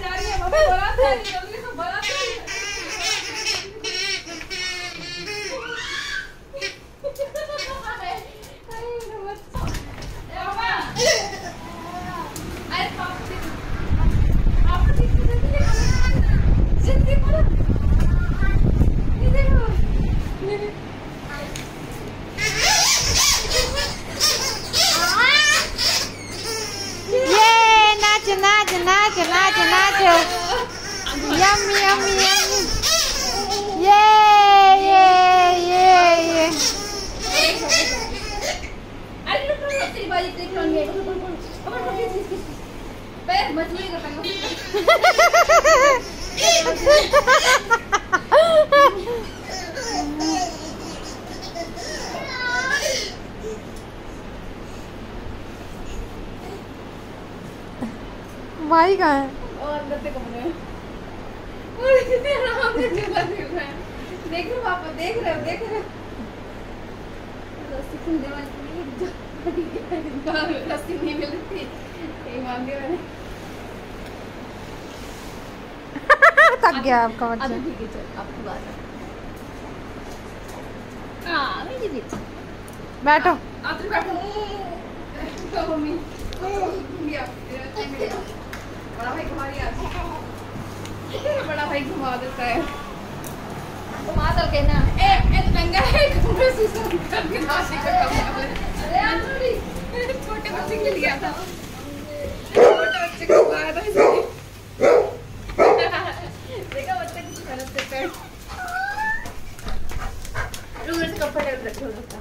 चाहिए किस किस किस पैर मछली का पंगा भाई कहाँ है? और अंदर से कमरे में। और कितने आराम से झूला झूल रहे हैं देख रहे पापा देख रहे हो देख रहे हो रस्सी खुलने वाली नहीं रस्सी नहीं मिल रही थी मांग दिया मैंने थक गया आपका अभी बच्चा ठीक है चल आपकी बात है हाँ मेरी बेटी बैठो आप तो बैठो तो मम्मी बड़ा भाई घुमा दिया बड़ा घुमा देता है। घुमा दो के ना। ए ए नंगा है घुमे सुसु कर के नाशी का काम अरे, यार, थोड़ी। छोटे बच्चे के लिए था छोटे बच्चे को घुमाया था इसलिए देखा बच्चे कुछ मेहनत से पेड़ रूम से कंफर्टेबल रखा